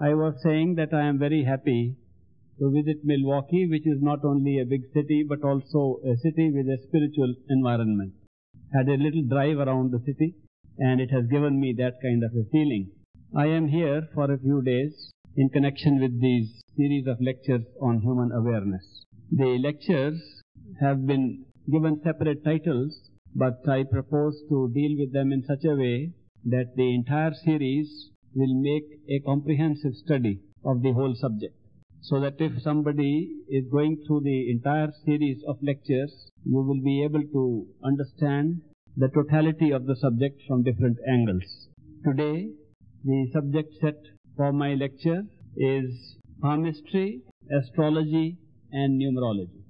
I was saying that I am very happy to visit Milwaukee, which is not only a big city but also a city with a spiritual environment. Had a little drive around the city and it has given me that kind of a feeling. I am here for a few days in connection with these series of lectures on human awareness. The lectures have been given separate titles, but I propose to deal with them in such a way that the entire series will make a comprehensive study of the whole subject. So that if somebody is going through the entire series of lectures, you will be able to understand the totality of the subject from different angles. Today, the subject set for my lecture is palmistry, astrology and numerology.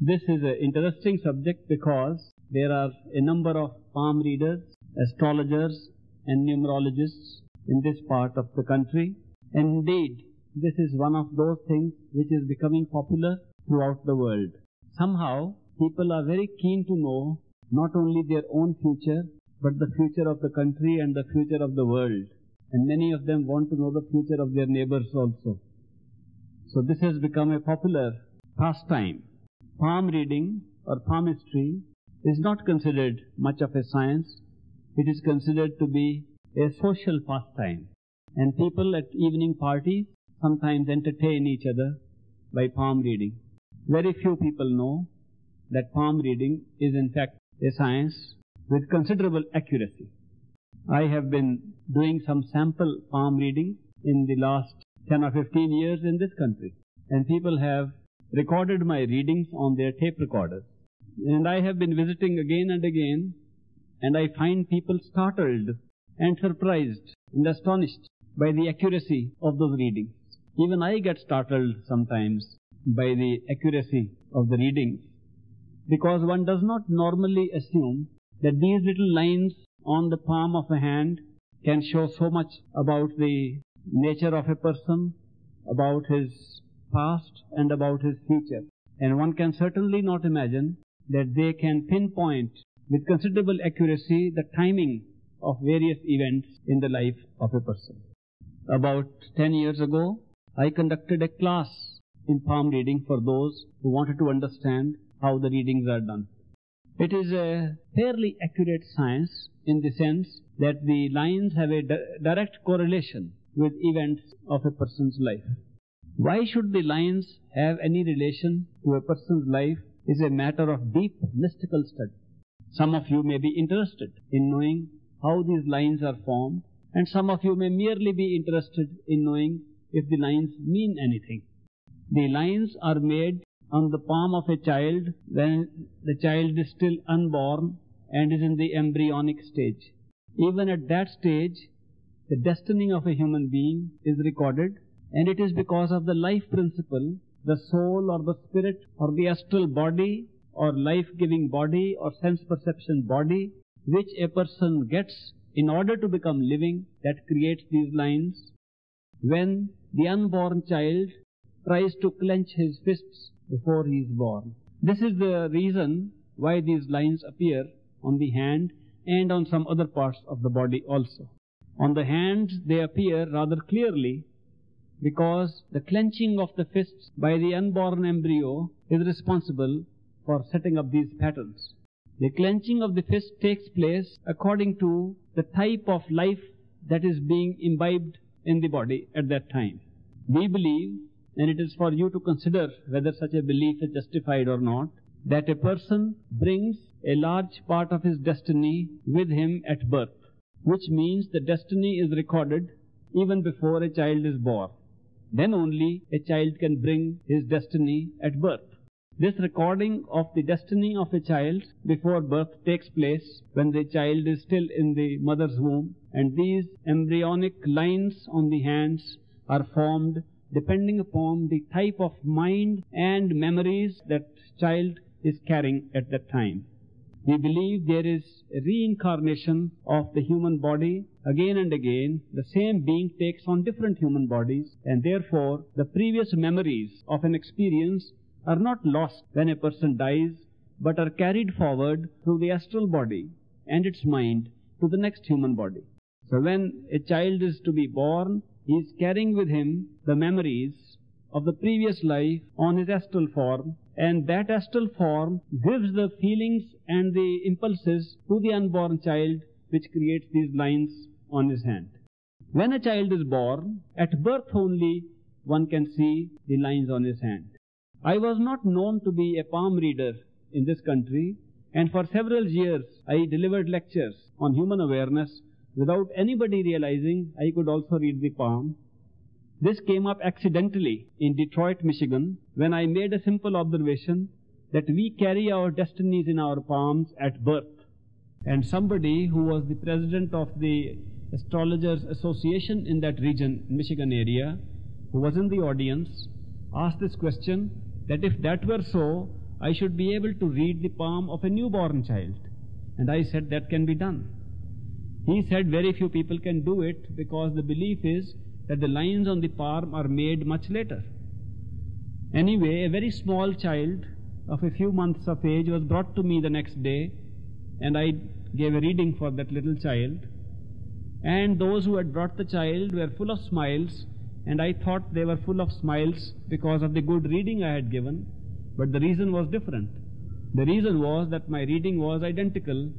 This is an interesting subject because there are a number of palm readers, astrologers and numerologists in this part of the country. Indeed, this is one of those things which is becoming popular throughout the world. Somehow, people are very keen to know not only their own future, but the future of the country and the future of the world. And many of them want to know the future of their neighbors also. So this has become a popular pastime. Palm reading or palmistry is not considered much of a science. It is considered to be a social pastime. And people at evening parties sometimes entertain each other by palm reading. Very few people know that palm reading is in fact a science with considerable accuracy. I have been doing some sample palm reading in the last 10 or 15 years in this country. And people have recorded my readings on their tape recorders. And I have been visiting again and again, and I find people startled and surprised and astonished by the accuracy of those readings. Even I get startled sometimes by the accuracy of the readings because one does not normally assume that these little lines on the palm of a hand can show so much about the nature of a person, about his past and about his future. And one can certainly not imagine that they can pinpoint with considerable accuracy the timing of various events in the life of a person. About 10 years ago, I conducted a class in palm reading for those who wanted to understand how the readings are done. It is a fairly accurate science in the sense that the lines have a di- direct correlation with events of a person's life. Why should the lines have any relation to a person's life is a matter of deep mystical study. Some of you may be interested in knowing how these lines are formed and some of you may merely be interested in knowing if the lines mean anything. The lines are made on the palm of a child when the child is still unborn and is in the embryonic stage. Even at that stage, the destiny of a human being is recorded and it is because of the life principle, the soul or the spirit or the astral body or life-giving body or sense perception body which a person gets in order to become living that creates these lines. When the unborn child tries to clench his fists before he is born. This is the reason why these lines appear on the hand and on some other parts of the body also. On the hands they appear rather clearly because the clenching of the fists by the unborn embryo is responsible for setting up these patterns. The clenching of the fist takes place according to the type of life that is being imbibed in the body at that time. We believe, and it is for you to consider whether such a belief is justified or not, that a person brings a large part of his destiny with him at birth, which means the destiny is recorded even before a child is born. Then only a child can bring his destiny at birth. This recording of the destiny of a child before birth takes place when the child is still in the mother's womb and these embryonic lines on the hands are formed depending upon the type of mind and memories that child is carrying at that time. We believe there is a reincarnation of the human body again and again. The same being takes on different human bodies and therefore the previous memories of an experience are not lost when a person dies but are carried forward through the astral body and its mind to the next human body. So when a child is to be born, he is carrying with him the memories of the previous life on his astral form, and that astral form gives the feelings and the impulses to the unborn child, which creates these lines on his hand. When a child is born, at birth only one can see the lines on his hand. I was not known to be a palm reader in this country, and for several years I delivered lectures on human awareness without anybody realizing I could also read the palm. This came up accidentally in Detroit, Michigan, when I made a simple observation that we carry our destinies in our palms at birth. And somebody who was the president of the Astrologers Association in that region, Michigan area, who was in the audience, asked this question that if that were so, I should be able to read the palm of a newborn child. And I said that can be done. He said very few people can do it because the belief is that the lines on the palm are made much later. Anyway, a very small child of a few months of age was brought to me the next day, and I gave a reading for that little child. And those who had brought the child were full of smiles, and I thought they were full of smiles because of the good reading I had given, but the reason was different. The reason was that my reading was identical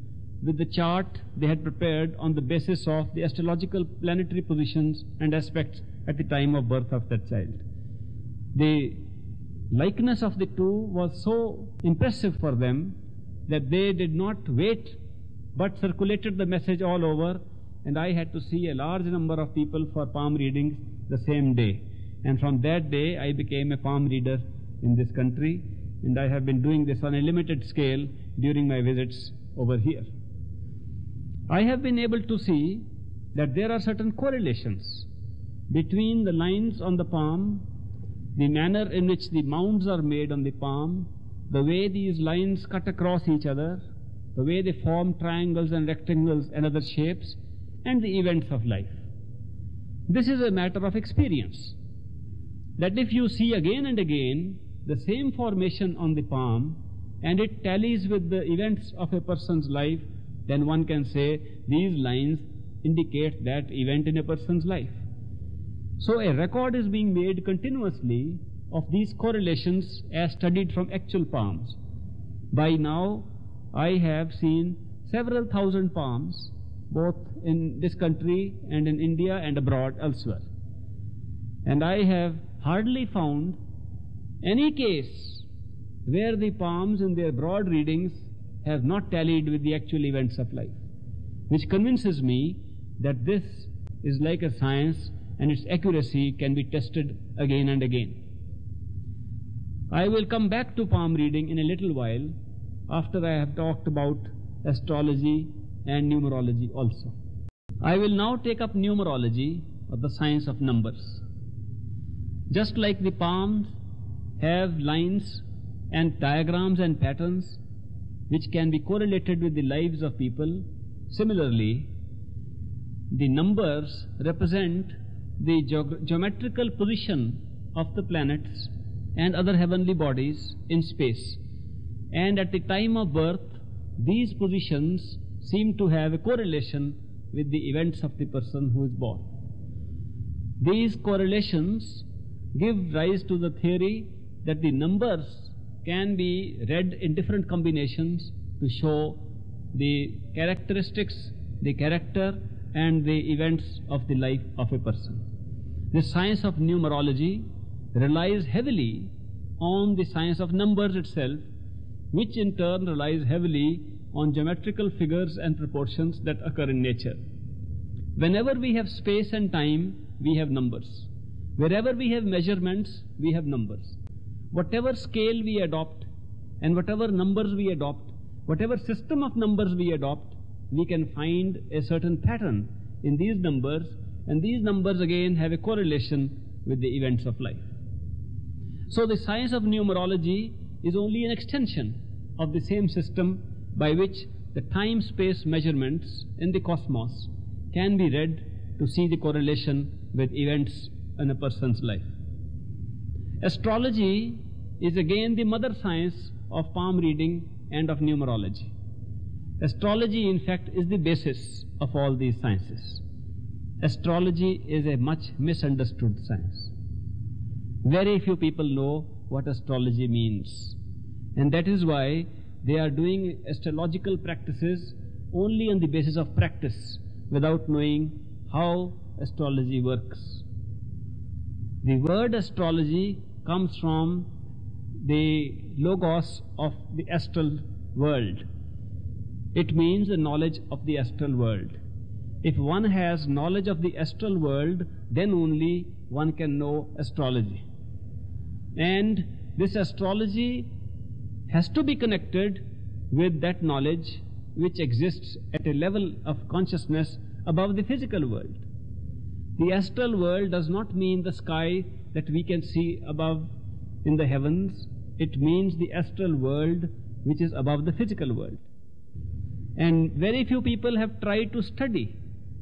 with the chart they had prepared on the basis of the astrological planetary positions and aspects at the time of birth of that child. The likeness of the two was so impressive for them that they did not wait but circulated the message all over and I had to see a large number of people for palm readings the same day. And from that day I became a palm reader in this country and I have been doing this on a limited scale during my visits over here. I have been able to see that there are certain correlations between the lines on the palm, the manner in which the mounds are made on the palm, the way these lines cut across each other, the way they form triangles and rectangles and other shapes, and the events of life. This is a matter of experience. That if you see again and again the same formation on the palm and it tallies with the events of a person's life, then one can say these lines indicate that event in a person's life. So a record is being made continuously of these correlations as studied from actual palms. By now, I have seen several thousand palms, both in this country and in India and abroad elsewhere. And I have hardly found any case where the palms in their broad readings have not tallied with the actual events of life, which convinces me that this is like a science and its accuracy can be tested again and again. I will come back to palm reading in a little while after I have talked about astrology and numerology also. I will now take up numerology or the science of numbers. Just like the palms have lines and diagrams and patterns which can be correlated with the lives of people, similarly, the numbers represent the geometrical position of the planets and other heavenly bodies in space. And at the time of birth, these positions seem to have a correlation with the events of the person who is born. These correlations give rise to the theory that the numbers can be read in different combinations to show the characteristics, the character, and the events of the life of a person. The science of numerology relies heavily on the science of numbers itself, which in turn relies heavily on geometrical figures and proportions that occur in nature. Whenever we have space and time, we have numbers. Wherever we have measurements, we have numbers. Whatever scale we adopt and whatever numbers we adopt, whatever system of numbers we adopt, we can find a certain pattern in these numbers, and these numbers again have a correlation with the events of life. So the science of numerology is only an extension of the same system by which the time-space measurements in the cosmos can be read to see the correlation with events in a person's life. Astrology is again the mother science of palm reading and of numerology. Astrology, in fact, is the basis of all these sciences. astrology is a much misunderstood science. Very few people know what astrology means. And that is why they are doing astrological practices only on the basis of practice without knowing how astrology works. The word astrology comes from the logos of the astral world. It means the knowledge of the astral world. If one has knowledge of the astral world, then only one can know astrology. And this astrology has to be connected with that knowledge which exists at a level of consciousness above the physical world. The astral world does not mean the sky that we can see above in the heavens, it means the astral world which is above the physical world. And very few people have tried to study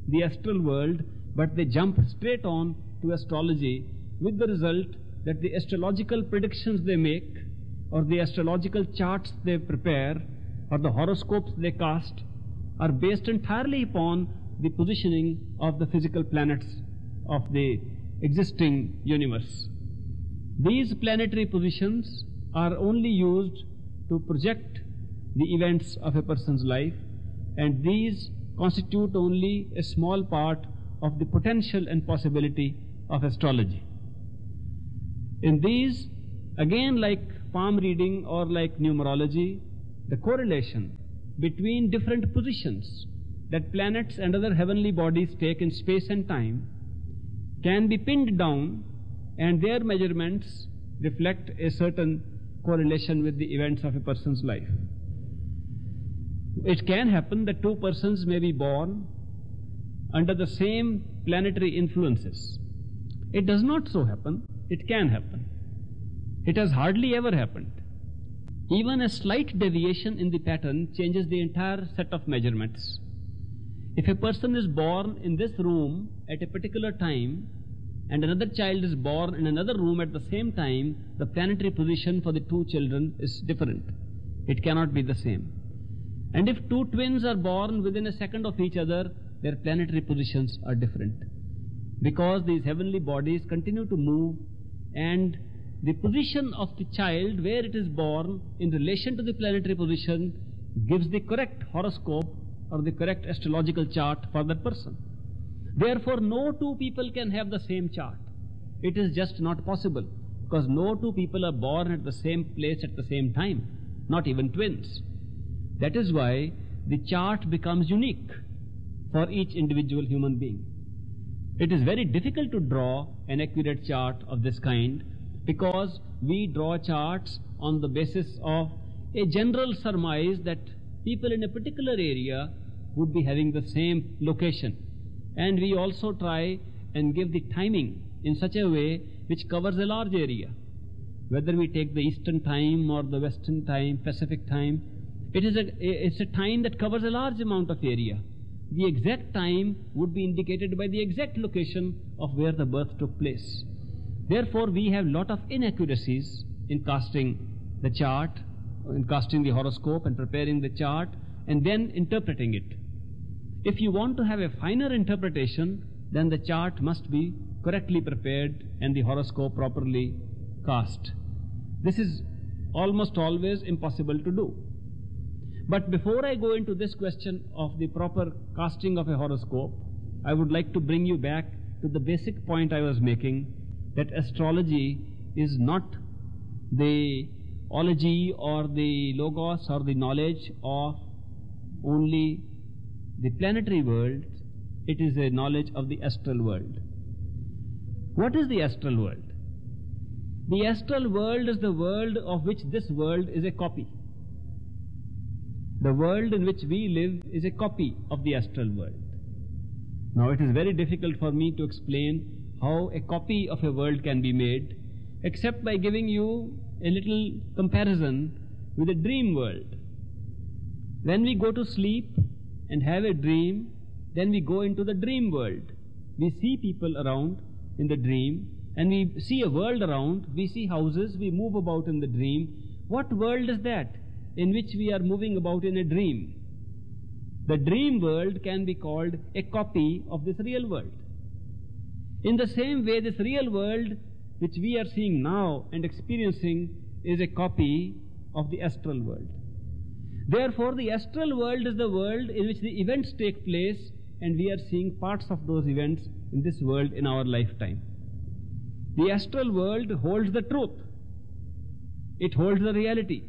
the astral world, but they jump straight on to astrology with the result that the astrological predictions they make, or the astrological charts they prepare, or the horoscopes they cast, are based entirely upon the positioning of the physical planets of the existing universe. These planetary positions are only used to project the events of a person's life, and these constitute only a small part of the potential and possibility of astrology. In these, again like palm reading or like numerology, the correlation between different positions that planets and other heavenly bodies take in space and time can be pinned down and their measurements reflect a certain correlation with the events of a person's life. It can happen that two persons may be born under the same planetary influences. It does not so happen, it can happen. It has hardly ever happened. Even a slight deviation in the pattern changes the entire set of measurements. If a person is born in this room at a particular time and another child is born in another room at the same time, the planetary position for the two children is different. It cannot be the same. And if two twins are born within a second of each other, their planetary positions are different. Because these heavenly bodies continue to move and the position of the child where it is born in relation to the planetary position gives the correct horoscope or the correct astrological chart for that person. Therefore, no two people can have the same chart. It is just not possible because no two people are born at the same place at the same time, not even twins. That is why the chart becomes unique for each individual human being. It is very difficult to draw an accurate chart of this kind because we draw charts on the basis of a general surmise that people in a particular area would be having the same location and we also try and give the timing in such a way which covers a large area. Whether we take the eastern time or the western time, Pacific time, it is a, it's a time that covers a large amount of area. The exact time would be indicated by the exact location of where the birth took place. Therefore, we have a lot of inaccuracies in casting the chart, in casting the horoscope and preparing the chart and then interpreting it. If you want to have a finer interpretation, then the chart must be correctly prepared and the horoscope properly cast. This is almost always impossible to do. But before I go into this question of the proper casting of a horoscope, I would like to bring you back to the basic point I was making that astrology is not the ology or the logos or the knowledge of only the planetary world, it is a knowledge of the astral world. What is the astral world? The astral world is the world of which this world is a copy. The world in which we live is a copy of the astral world. Now it is very difficult for me to explain how a copy of a world can be made except by giving you a little comparison with a dream world. When we go to sleep, and have a dream, then we go into the dream world. We see people around in the dream, and we see a world around, we see houses, we move about in the dream. What world is that in which we are moving about in a dream? The dream world can be called a copy of this real world. In the same way, this real world which we are seeing now and experiencing is a copy of the astral world. Therefore, the astral world is the world in which the events take place, and we are seeing parts of those events in this world in our lifetime. The astral world holds the truth, it holds the reality,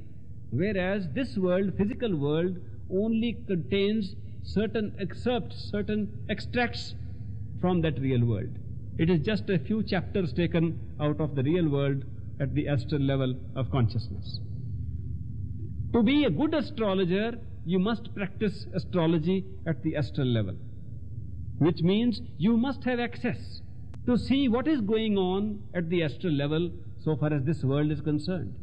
whereas this world, physical world, only contains certain excerpts, certain extracts from that real world. It is just a few chapters taken out of the real world at the astral level of consciousness. To be a good astrologer, you must practice astrology at the astral level, which means you must have access to see what is going on at the astral level so far as this world is concerned.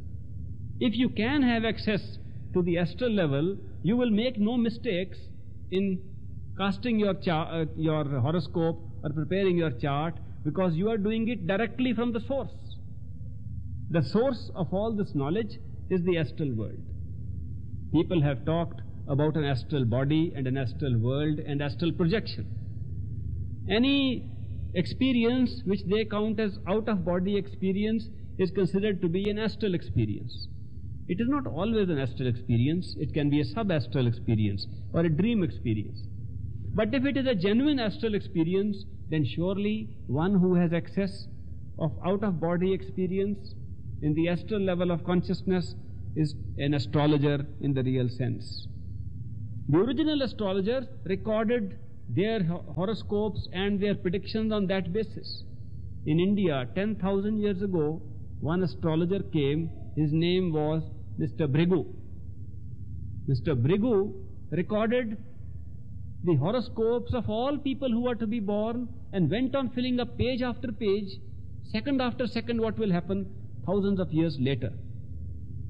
If you can have access to the astral level, you will make no mistakes in casting your, uh, your horoscope or preparing your chart because you are doing it directly from the source. The source of all this knowledge is the astral world. People have talked about an astral body and an astral world and astral projection. Any experience which they count as out of body experience is considered to be an astral experience. It is not always an astral experience, it can be a sub-astral experience or a dream experience. But if it is a genuine astral experience, then surely one who has access of out-of-body experience in the astral level of consciousness is an astrologer in the real sense. The original astrologers recorded their horoscopes and their predictions on that basis. In India, 10,000 years ago, one astrologer came, his name was Mr. Bhrigu. Mr. Bhrigu recorded the horoscopes of all people who are to be born and went on filling up page after page, second after second, what will happen thousands of years later.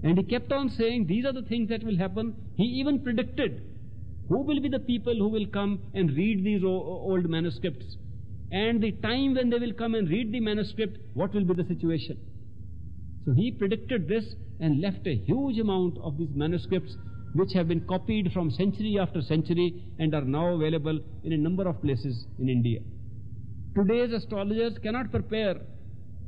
And he kept on saying, These are the things that will happen. He even predicted who will be the people who will come and read these old manuscripts. And the time when they will come and read the manuscript, what will be the situation. So he predicted this and left a huge amount of these manuscripts which have been copied from century after century and are now available in a number of places in India. Today's astrologers cannot prepare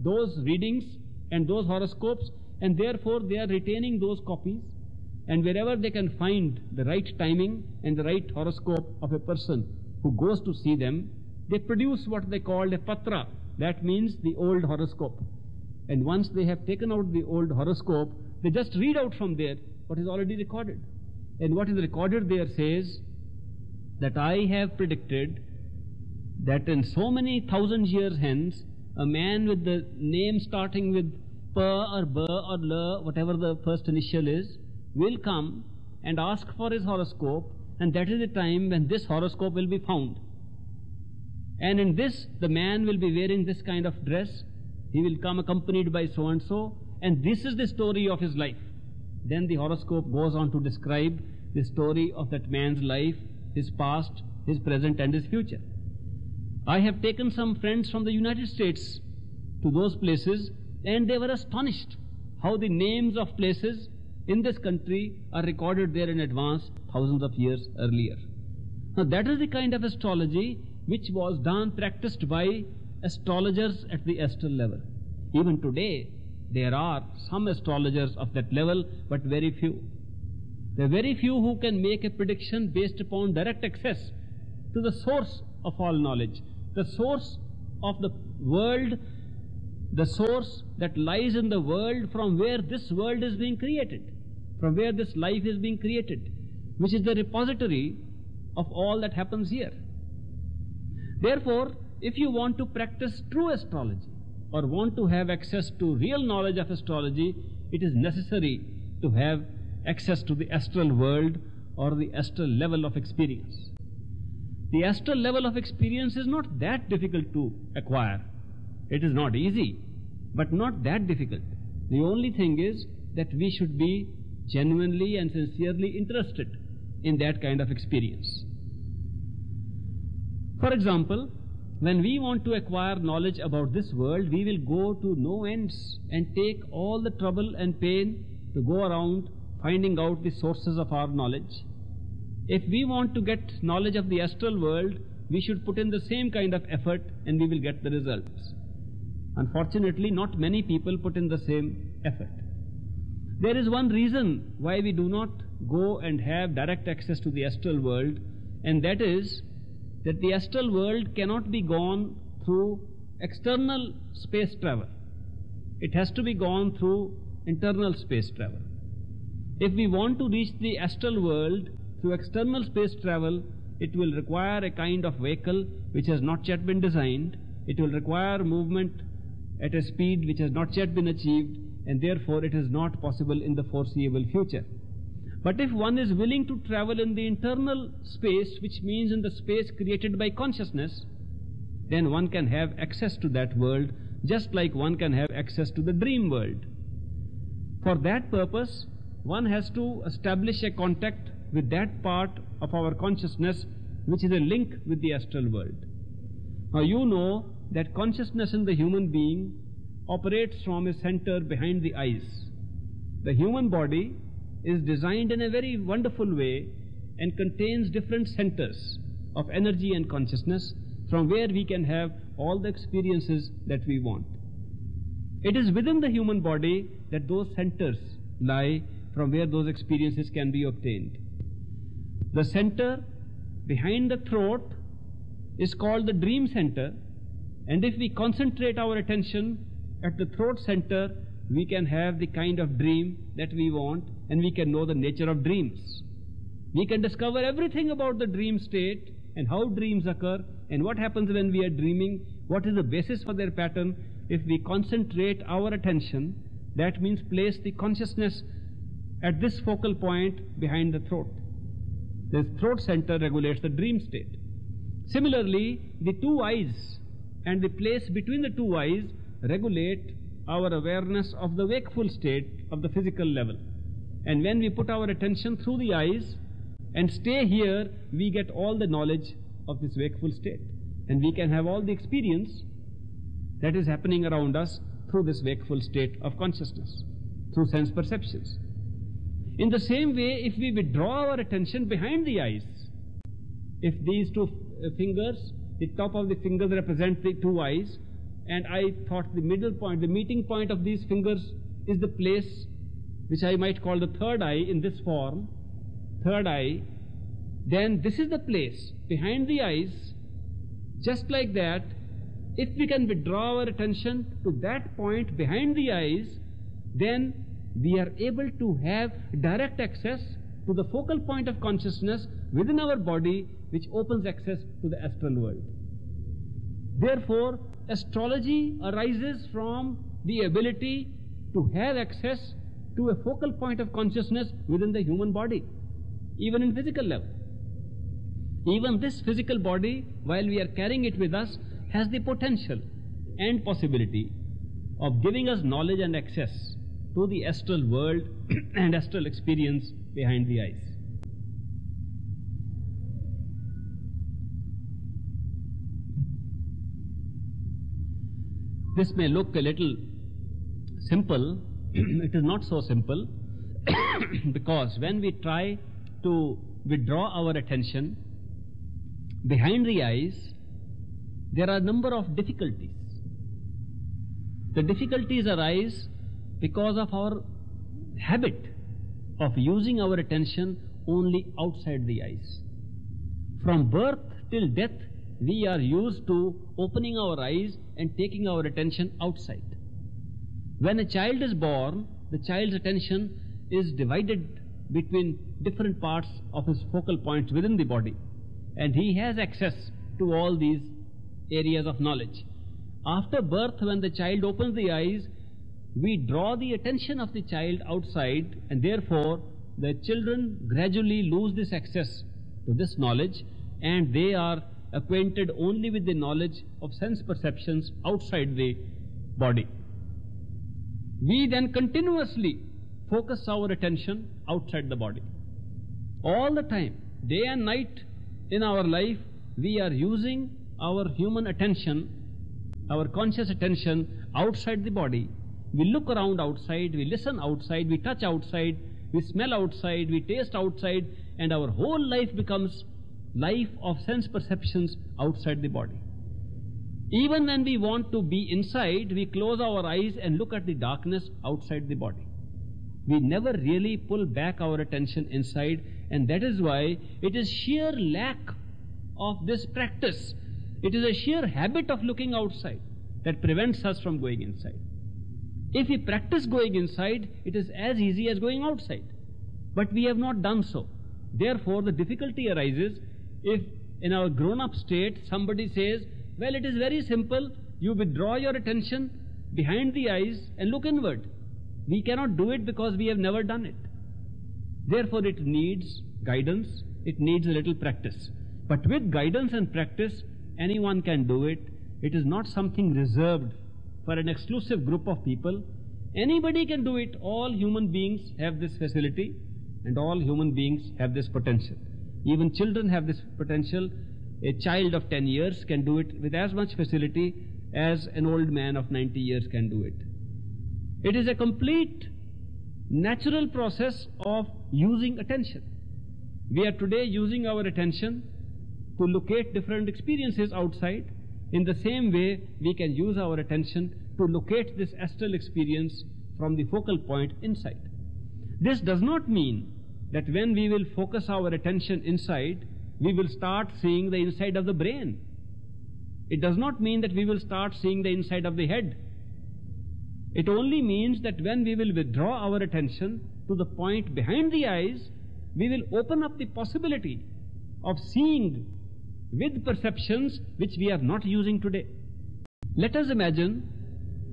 those readings and those horoscopes and therefore they are retaining those copies and wherever they can find the right timing and the right horoscope of a person who goes to see them, they produce what they call a patra. That means the old horoscope. And once they have taken out the old horoscope, they just read out from there what is already recorded. And what is recorded there says that I have predicted that in so many thousand years hence, a man with the name starting with P or B or L, whatever the first initial is, will come and ask for his horoscope, and that is the time when this horoscope will be found. And in this, the man will be wearing this kind of dress, he will come accompanied by so and so, and this is the story of his life. Then the horoscope goes on to describe the story of that man's life, his past, his present, and his future. I have taken some friends from the United States to those places, and they were astonished how the names of places in this country are recorded there in advance thousands of years earlier. Now that is the kind of astrology which was done, practiced by astrologers at the astral level. Even today, there are some astrologers of that level, but very few. There are very few who can make a prediction based upon direct access to the source of all knowledge, the source of the world, the source that lies in the world from where this world is being created, from where this life is being created, which is the repository of all that happens here. Therefore, if you want to practice true astrology or want to have access to real knowledge of astrology, it is necessary to have access to the astral world or the astral level of experience. The astral level of experience is not that difficult to acquire. It is not easy, but not that difficult. The only thing is that we should be genuinely and sincerely interested in that kind of experience. For example, when we want to acquire knowledge about this world, we will go to no ends and take all the trouble and pain to go around finding out the sources of our knowledge. If we want to get knowledge of the astral world, we should put in the same kind of effort and we will get the results. Unfortunately, not many people put in the same effort. There is one reason why we do not go and have direct access to the astral world, and that is that the astral world cannot be gone through external space travel. It has to be gone through internal space travel. If we want to reach the astral world through external space travel, it will require a kind of vehicle which has not yet been designed. It will require movement at a speed which has not yet been achieved, and therefore it is not possible in the foreseeable future. But if one is willing to travel in the internal space, which means in the space created by consciousness, then one can have access to that world just like one can have access to the dream world. For that purpose, one has to establish a contact with that part of our consciousness which is a link with the astral world. Now you know that consciousness in the human being operates from a center behind the eyes. The human body is designed in a very wonderful way and contains different centers of energy and consciousness from where we can have all the experiences that we want. It is within the human body that those centers lie from where those experiences can be obtained. The center behind the throat is called the dream center, and if we concentrate our attention at the throat center, we can have the kind of dream that we want and we can know the nature of dreams. We can discover everything about the dream state and how dreams occur and what happens when we are dreaming, what is the basis for their pattern. If we concentrate our attention, that means place the consciousness at this focal point behind the throat. This throat center regulates the dream state. Similarly, the two eyes and the place between the two eyes regulate our awareness of the wakeful state of the physical level. And when we put our attention through the eyes and stay here, we get all the knowledge of this wakeful state. And we can have all the experience that is happening around us through this wakeful state of consciousness, through sense perceptions. In the same way, if we withdraw our attention behind the eyes, if these two uh, fingers, the top of the fingers represent the two eyes, and I thought the middle point, the meeting point of these fingers is the place which I might call the third eye in this form, third eye, then this is the place behind the eyes, just like that, if we can withdraw our attention to that point behind the eyes, then we are able to have direct access to the focal point of consciousness within our body which opens access to the astral world. Therefore, astrology arises from the ability to have access to a focal point of consciousness within the human body, even in physical level. Even this physical body, while we are carrying it with us, has the potential and possibility of giving us knowledge and access to the astral world and astral experience behind the eyes. This may look a little simple, it is not so simple because when we try to withdraw our attention behind the eyes, there are a number of difficulties. The difficulties arise because of our habit of using our attention only outside the eyes. From birth till death, we are used to opening our eyes and taking our attention outside. When a child is born, the child's attention is divided between different parts of his focal points within the body, and he has access to all these areas of knowledge. After birth, when the child opens the eyes, we draw the attention of the child outside, and therefore the children gradually lose this access to this knowledge, and they are acquainted only with the knowledge of sense perceptions outside the body. We then continuously focus our attention outside the body. All the time, day and night in our life, we are using our human attention, our conscious attention outside the body. We look around outside, we listen outside, we touch outside, we smell outside, we taste outside, and our whole life becomes life of sense perceptions outside the body. Even when we want to be inside, we close our eyes and look at the darkness outside the body. We never really pull back our attention inside, and that is why it is sheer lack of this practice. It is a sheer habit of looking outside that prevents us from going inside. If we practice going inside, it is as easy as going outside. But we have not done so. Therefore, the difficulty arises if in our grown up state somebody says, well, it is very simple. You withdraw your attention behind the eyes and look inward. We cannot do it because we have never done it. Therefore, it needs guidance, it needs a little practice. But with guidance and practice, anyone can do it. It is not something reserved for an exclusive group of people. Anybody can do it. All human beings have this facility, and all human beings have this potential. Even children have this potential a child of 10 years can do it with as much facility as an old man of 90 years can do it. It is a complete natural process of using attention. We are today using our attention to locate different experiences outside. In the same way, we can use our attention to locate this astral experience from the focal point inside. This does not mean that when we will focus our attention inside, we will start seeing the inside of the brain. It does not mean that we will start seeing the inside of the head. It only means that when we will withdraw our attention to the point behind the eyes, we will open up the possibility of seeing with perceptions which we are not using today. Let us imagine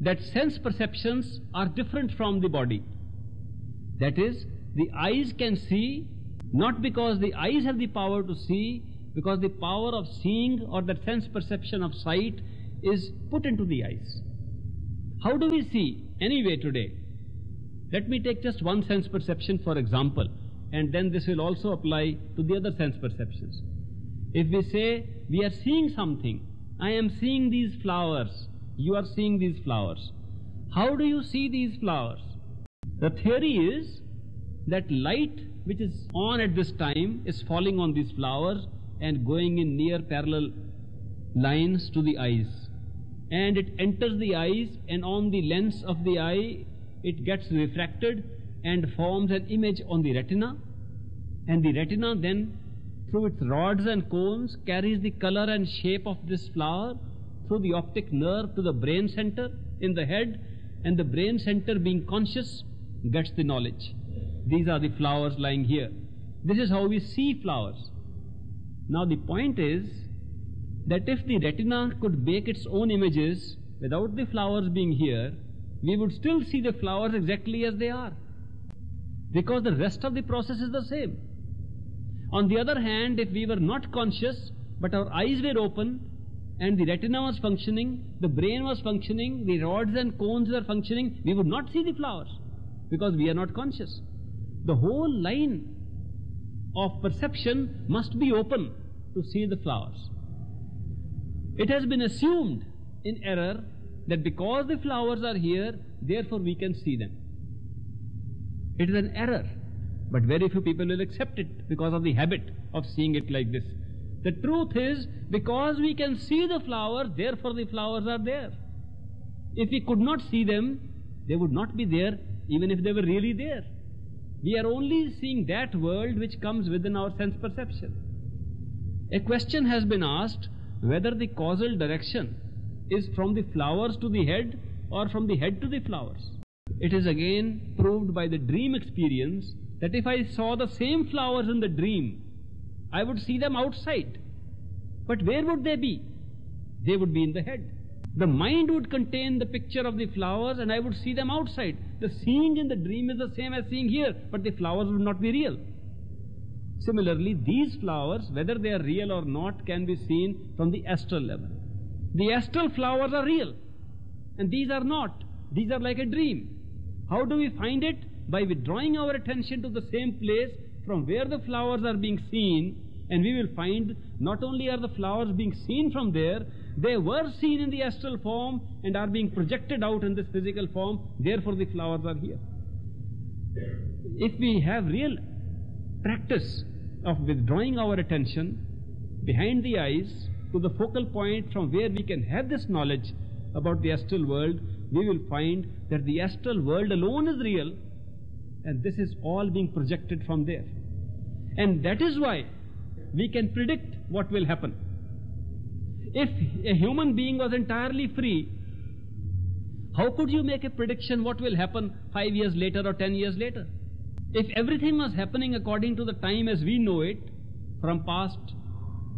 that sense perceptions are different from the body. That is, the eyes can see not because the eyes have the power to see, because the power of seeing or that sense perception of sight is put into the eyes. How do we see anyway today? Let me take just one sense perception for example, and then this will also apply to the other sense perceptions. If we say we are seeing something, I am seeing these flowers, you are seeing these flowers. How do you see these flowers? The theory is that light which is on at this time is falling on these flowers and going in near parallel lines to the eyes. And it enters the eyes and on the lens of the eye it gets refracted and forms an image on the retina. And the retina then through its rods and cones carries the color and shape of this flower through the optic nerve to the brain center in the head and the brain center being conscious gets the knowledge. These are the flowers lying here. This is how we see flowers. Now the point is that if the retina could make its own images without the flowers being here, we would still see the flowers exactly as they are. Because the rest of the process is the same. On the other hand, if we were not conscious, but our eyes were open, and the retina was functioning, the brain was functioning, the rods and cones were functioning, we would not see the flowers because we are not conscious the whole line of perception must be open to see the flowers. It has been assumed in error that because the flowers are here, therefore we can see them. It is an error, but very few people will accept it because of the habit of seeing it like this. The truth is, because we can see the flowers, therefore the flowers are there. If we could not see them, they would not be there even if they were really there. We are only seeing that world which comes within our sense perception. A question has been asked whether the causal direction is from the flowers to the head or from the head to the flowers. It is again proved by the dream experience that if I saw the same flowers in the dream, I would see them outside. But where would they be? They would be in the head. The mind would contain the picture of the flowers and I would see them outside. The seeing in the dream is the same as seeing here, but the flowers would not be real. Similarly, these flowers, whether they are real or not, can be seen from the astral level. The astral flowers are real, and these are not. These are like a dream. How do we find it? By withdrawing our attention to the same place from where the flowers are being seen, and we will find not only are the flowers being seen from there, they were seen in the astral form and are being projected out in this physical form, therefore the flowers are here. If we have real practice of withdrawing our attention behind the eyes to the focal point from where we can have this knowledge about the astral world, we will find that the astral world alone is real and this is all being projected from there. And that is why we can predict what will happen. If a human being was entirely free, how could you make a prediction what will happen five years later or ten years later? If everything was happening according to the time as we know it, from past,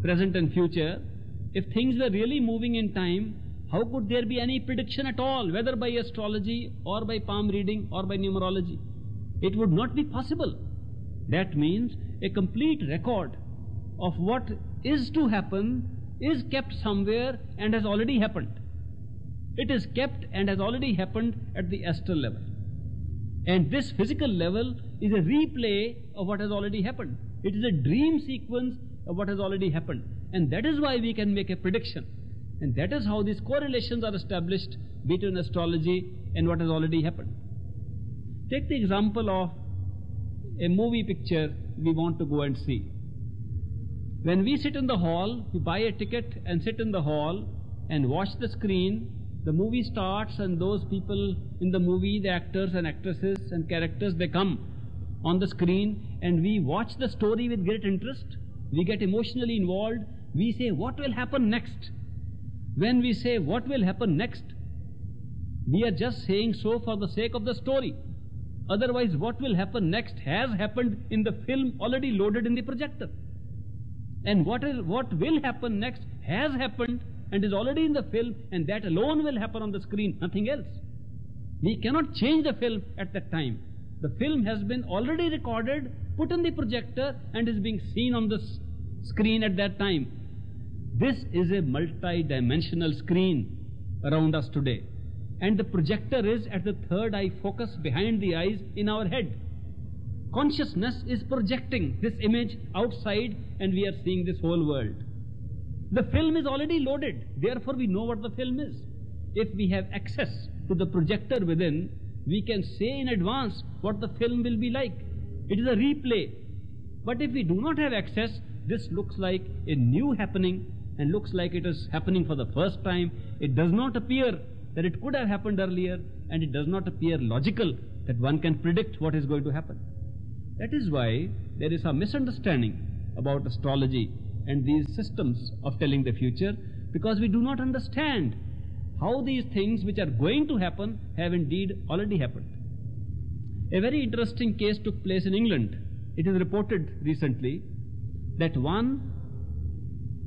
present and future, if things were really moving in time, how could there be any prediction at all, whether by astrology or by palm reading or by numerology? It would not be possible. That means a complete record of what is to happen is kept somewhere and has already happened. It is kept and has already happened at the astral level. And this physical level is a replay of what has already happened. It is a dream sequence of what has already happened. And that is why we can make a prediction. And that is how these correlations are established between astrology and what has already happened. Take the example of a movie picture we want to go and see. When we sit in the hall, we buy a ticket and sit in the hall and watch the screen, the movie starts and those people in the movie, the actors and actresses and characters, they come on the screen and we watch the story with great interest. We get emotionally involved. We say, what will happen next? When we say, what will happen next? We are just saying so for the sake of the story. Otherwise, what will happen next has happened in the film already loaded in the projector. And what, is, what will happen next has happened and is already in the film, and that alone will happen on the screen, nothing else. We cannot change the film at that time. The film has been already recorded, put on the projector, and is being seen on the screen at that time. This is a multi-dimensional screen around us today. And the projector is at the third eye focus behind the eyes in our head. Consciousness is projecting this image outside and we are seeing this whole world. The film is already loaded, therefore we know what the film is. If we have access to the projector within, we can say in advance what the film will be like. It is a replay. But if we do not have access, this looks like a new happening and looks like it is happening for the first time. It does not appear that it could have happened earlier and it does not appear logical that one can predict what is going to happen. That is why there is a misunderstanding about astrology and these systems of telling the future because we do not understand how these things which are going to happen have indeed already happened. A very interesting case took place in England. It is reported recently that one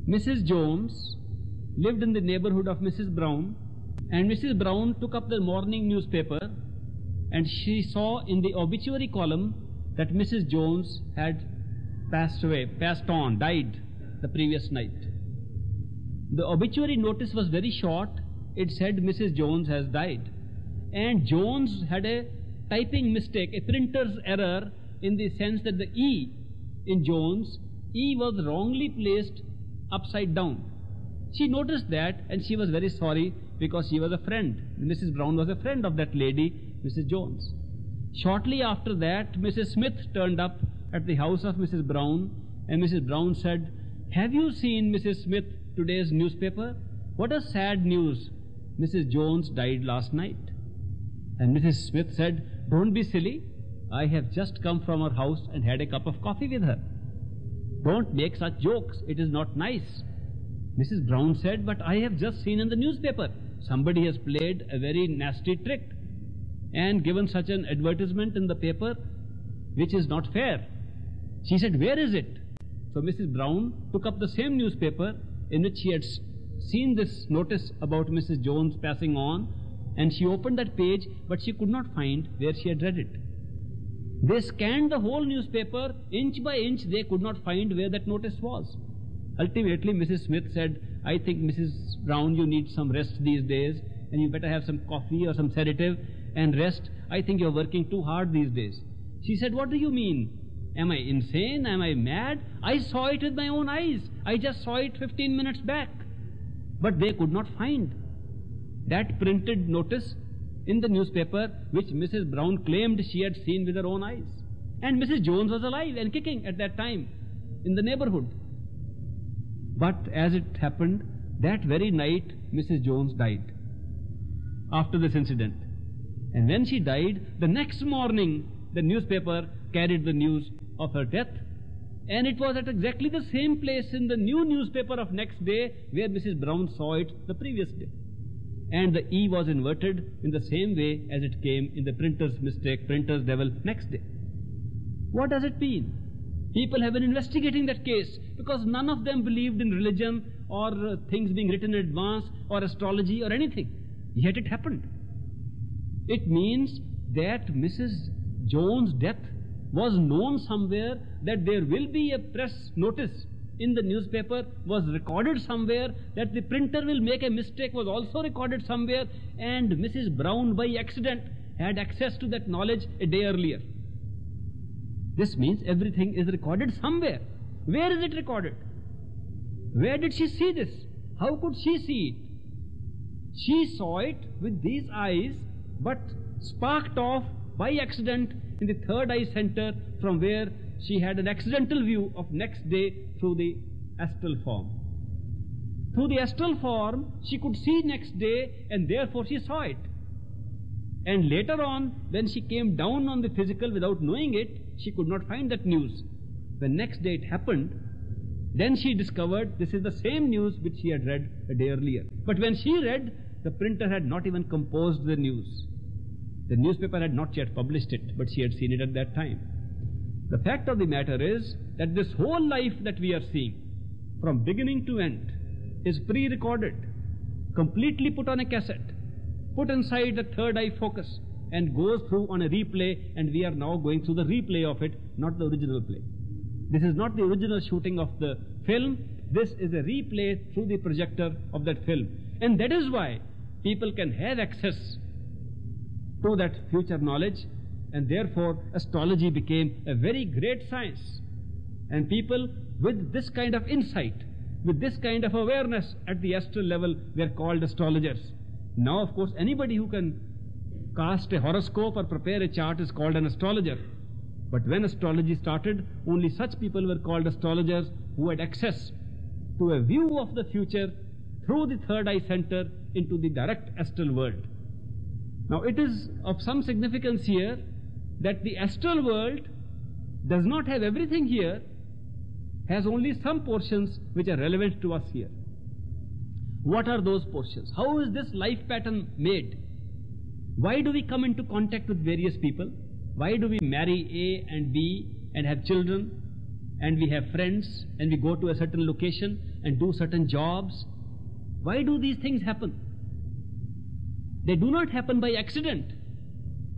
Mrs. Jones lived in the neighborhood of Mrs. Brown and Mrs. Brown took up the morning newspaper and she saw in the obituary column that Mrs. Jones had passed away, passed on, died the previous night. The obituary notice was very short. It said Mrs. Jones has died. And Jones had a typing mistake, a printer's error in the sense that the E in Jones, E was wrongly placed upside down. She noticed that and she was very sorry because she was a friend. Mrs. Brown was a friend of that lady, Mrs. Jones. Shortly after that, Mrs. Smith turned up at the house of Mrs. Brown, and Mrs. Brown said, Have you seen Mrs. Smith today's newspaper? What a sad news. Mrs. Jones died last night. And Mrs. Smith said, Don't be silly. I have just come from her house and had a cup of coffee with her. Don't make such jokes. It is not nice. Mrs. Brown said, But I have just seen in the newspaper somebody has played a very nasty trick and given such an advertisement in the paper which is not fair. She said, Where is it? So Mrs. Brown took up the same newspaper in which she had seen this notice about Mrs. Jones passing on and she opened that page but she could not find where she had read it. They scanned the whole newspaper inch by inch they could not find where that notice was. Ultimately Mrs. Smith said, I think Mrs. Brown you need some rest these days and you better have some coffee or some sedative and rest. I think you're working too hard these days. She said, What do you mean? Am I insane? Am I mad? I saw it with my own eyes. I just saw it 15 minutes back. But they could not find that printed notice in the newspaper which Mrs. Brown claimed she had seen with her own eyes. And Mrs. Jones was alive and kicking at that time in the neighborhood. But as it happened, that very night Mrs. Jones died after this incident. And when she died, the next morning the newspaper carried the news of her death. And it was at exactly the same place in the new newspaper of next day where Mrs. Brown saw it the previous day. And the E was inverted in the same way as it came in the printer's mistake, printer's devil next day. What does it mean? People have been investigating that case because none of them believed in religion or uh, things being written in advance or astrology or anything. Yet it happened. It means that Mrs. Jones' death was known somewhere, that there will be a press notice in the newspaper, was recorded somewhere, that the printer will make a mistake was also recorded somewhere, and Mrs. Brown by accident had access to that knowledge a day earlier. This means everything is recorded somewhere. Where is it recorded? Where did she see this? How could she see it? She saw it with these eyes, but sparked off by accident in the third eye center from where she had an accidental view of next day through the astral form. Through the astral form, she could see next day and therefore she saw it. And later on, when she came down on the physical without knowing it, she could not find that news. When next day it happened, then she discovered this is the same news which she had read a day earlier. But when she read, the printer had not even composed the news. The newspaper had not yet published it, but she had seen it at that time. The fact of the matter is that this whole life that we are seeing, from beginning to end, is pre-recorded, completely put on a cassette, put inside the third eye focus, and goes through on a replay, and we are now going through the replay of it, not the original play. This is not the original shooting of the film, this is a replay through the projector of that film. And that is why people can have access to that future knowledge, and therefore astrology became a very great science. And people with this kind of insight, with this kind of awareness at the astral level, were called astrologers. Now, of course, anybody who can cast a horoscope or prepare a chart is called an astrologer. But when astrology started, only such people were called astrologers who had access to a view of the future through the third eye center into the direct astral world. Now, it is of some significance here that the astral world does not have everything here, has only some portions which are relevant to us here. What are those portions? How is this life pattern made? Why do we come into contact with various people? Why do we marry A and B and have children and we have friends and we go to a certain location and do certain jobs? Why do these things happen? They do not happen by accident.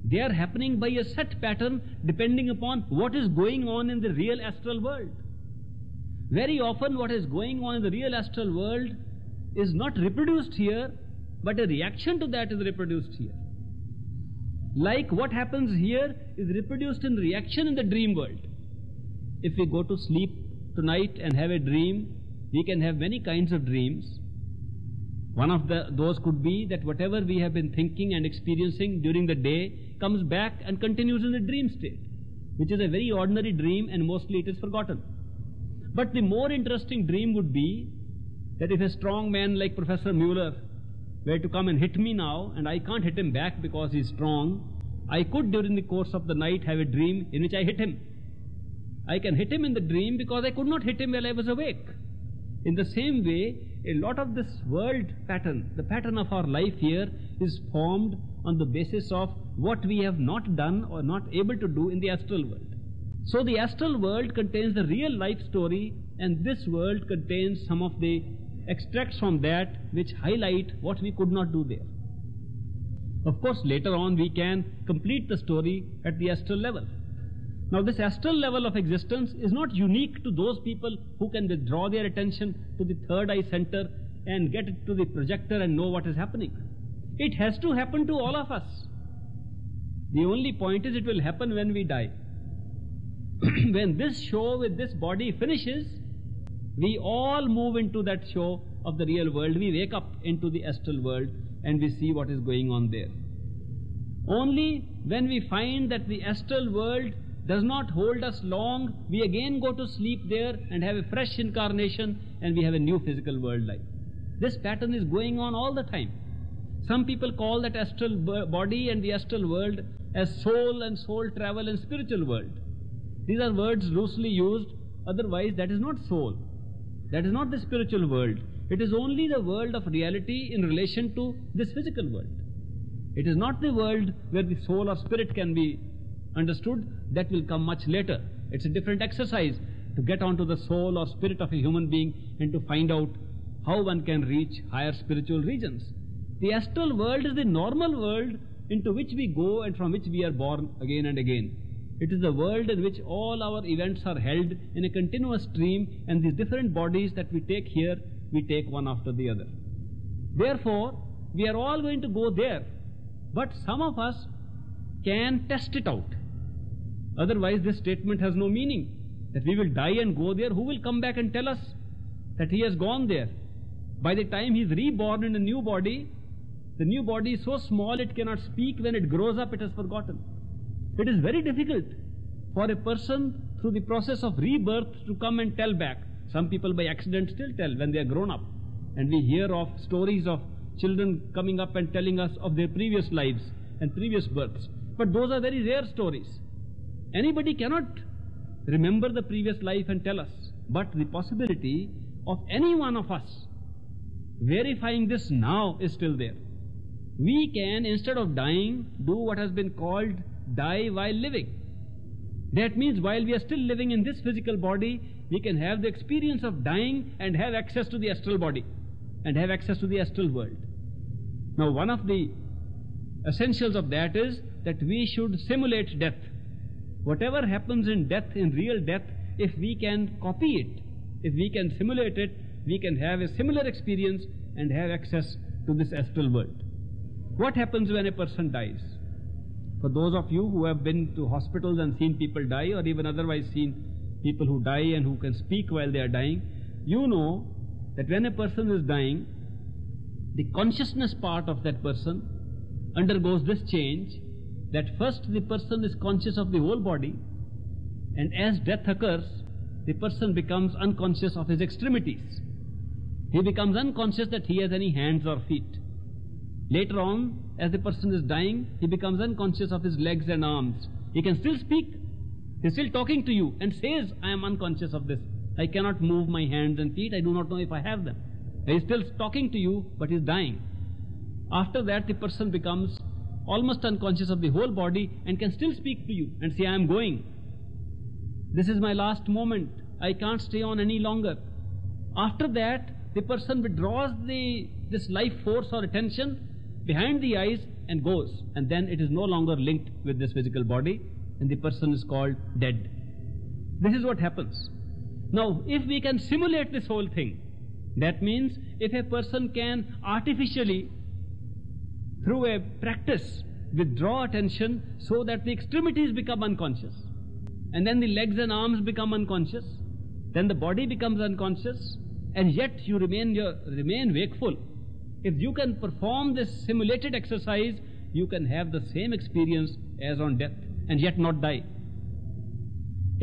They are happening by a set pattern depending upon what is going on in the real astral world. Very often what is going on in the real astral world is not reproduced here, but a reaction to that is reproduced here. Like what happens here is reproduced in reaction in the dream world. If we go to sleep tonight and have a dream, we can have many kinds of dreams. One of the, those could be that whatever we have been thinking and experiencing during the day comes back and continues in the dream state, which is a very ordinary dream and mostly it is forgotten. But the more interesting dream would be that if a strong man like Professor Mueller were to come and hit me now, and I can't hit him back because he's strong, I could during the course of the night have a dream in which I hit him. I can hit him in the dream because I could not hit him while I was awake. In the same way, a lot of this world pattern, the pattern of our life here, is formed on the basis of what we have not done or not able to do in the astral world. So the astral world contains the real life story, and this world contains some of the extracts from that which highlight what we could not do there. Of course, later on we can complete the story at the astral level. Now, this astral level of existence is not unique to those people who can withdraw their attention to the third eye center and get it to the projector and know what is happening. It has to happen to all of us. The only point is it will happen when we die. when this show with this body finishes, we all move into that show of the real world. We wake up into the astral world and we see what is going on there. Only when we find that the astral world does not hold us long, we again go to sleep there and have a fresh incarnation and we have a new physical world life. This pattern is going on all the time. Some people call that astral body and the astral world as soul and soul travel and spiritual world. These are words loosely used, otherwise, that is not soul. That is not the spiritual world. It is only the world of reality in relation to this physical world. It is not the world where the soul or spirit can be understood. That will come much later. It's a different exercise to get onto the soul or spirit of a human being and to find out how one can reach higher spiritual regions. The astral world is the normal world into which we go and from which we are born again and again. It is the world in which all our events are held in a continuous stream and these different bodies that we take here, we take one after the other. Therefore, we are all going to go there. But some of us can test it out. Otherwise, this statement has no meaning. That we will die and go there, who will come back and tell us that he has gone there? By the time he is reborn in a new body, the new body is so small it cannot speak. When it grows up, it has forgotten. It is very difficult for a person through the process of rebirth to come and tell back. Some people by accident still tell when they are grown up. And we hear of stories of children coming up and telling us of their previous lives and previous births. But those are very rare stories. Anybody cannot remember the previous life and tell us. But the possibility of any one of us verifying this now is still there. We can, instead of dying, do what has been called die while living. That means while we are still living in this physical body, we can have the experience of dying and have access to the astral body and have access to the astral world. Now, one of the essentials of that is that we should simulate death. Whatever happens in death, in real death, if we can copy it, if we can simulate it, we can have a similar experience and have access to this astral world. What happens when a person dies? For those of you who have been to hospitals and seen people die, or even otherwise seen people who die and who can speak while they are dying, you know that when a person is dying, the consciousness part of that person undergoes this change that first the person is conscious of the whole body, and as death occurs, the person becomes unconscious of his extremities. He becomes unconscious that he has any hands or feet. Later on, as the person is dying, he becomes unconscious of his legs and arms. He can still speak. He's still talking to you and says, I am unconscious of this. I cannot move my hands and feet. I do not know if I have them. He's still talking to you, but he's dying. After that, the person becomes almost unconscious of the whole body and can still speak to you and say, I am going. This is my last moment. I can't stay on any longer. After that, the person withdraws the, this life force or attention behind the eyes and goes. And then it is no longer linked with this physical body and the person is called dead. This is what happens. Now, if we can simulate this whole thing, that means if a person can artificially, through a practice, withdraw attention so that the extremities become unconscious, and then the legs and arms become unconscious, then the body becomes unconscious, and yet you remain, your, remain wakeful if you can perform this simulated exercise, you can have the same experience as on death and yet not die.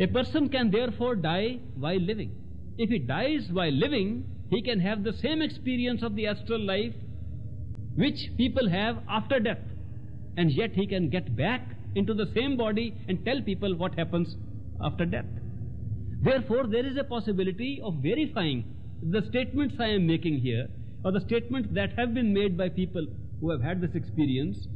A person can therefore die while living. If he dies while living, he can have the same experience of the astral life which people have after death. And yet he can get back into the same body and tell people what happens after death. Therefore, there is a possibility of verifying the statements I am making here or the statements that have been made by people who have had this experience,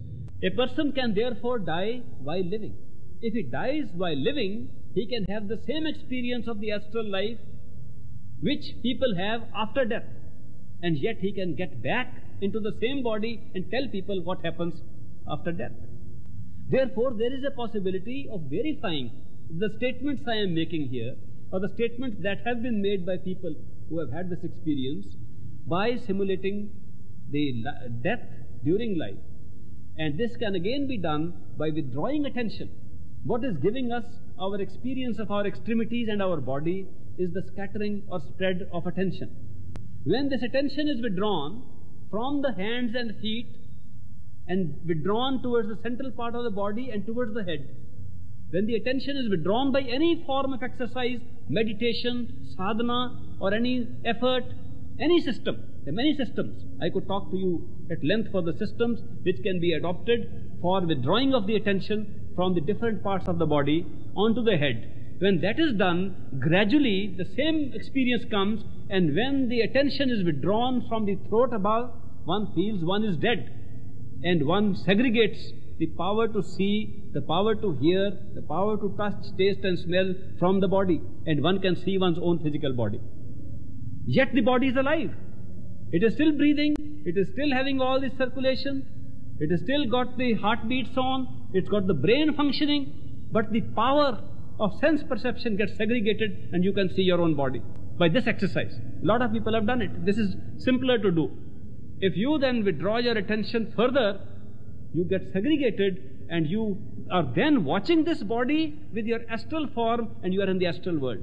a person can therefore die while living. If he dies while living, he can have the same experience of the astral life which people have after death. And yet he can get back into the same body and tell people what happens after death. Therefore, there is a possibility of verifying the statements I am making here, or the statements that have been made by people who have had this experience, by simulating the death during life. And this can again be done by withdrawing attention. What is giving us our experience of our extremities and our body is the scattering or spread of attention. When this attention is withdrawn from the hands and feet and withdrawn towards the central part of the body and towards the head, when the attention is withdrawn by any form of exercise, meditation, sadhana, or any effort, any system, there are many systems. I could talk to you at length for the systems which can be adopted for withdrawing of the attention from the different parts of the body onto the head. When that is done, gradually the same experience comes, and when the attention is withdrawn from the throat above, one feels one is dead, and one segregates the power to see, the power to hear, the power to touch, taste, and smell from the body, and one can see one's own physical body. Yet the body is alive. It is still breathing, it is still having all this circulation, it has still got the heartbeats on, it's got the brain functioning, but the power of sense perception gets segregated and you can see your own body by this exercise. A lot of people have done it. This is simpler to do. If you then withdraw your attention further, you get segregated and you are then watching this body with your astral form and you are in the astral world.